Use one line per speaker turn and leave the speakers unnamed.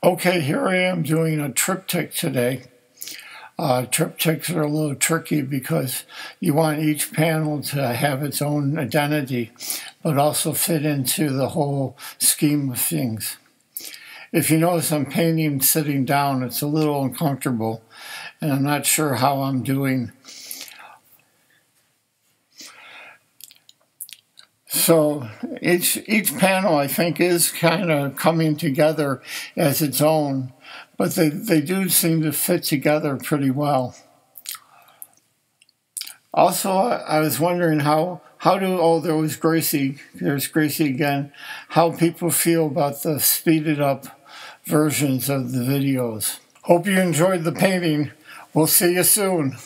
Okay, here I am doing a triptych today. Uh, triptychs are a little tricky because you want each panel to have its own identity, but also fit into the whole scheme of things. If you notice I'm painting sitting down, it's a little uncomfortable, and I'm not sure how I'm doing. So each each panel I think is kind of coming together as its own, but they, they do seem to fit together pretty well. Also, I was wondering how how do oh there was Gracie there's Gracie again how people feel about the speeded up versions of the videos. Hope you enjoyed the painting. We'll see you soon.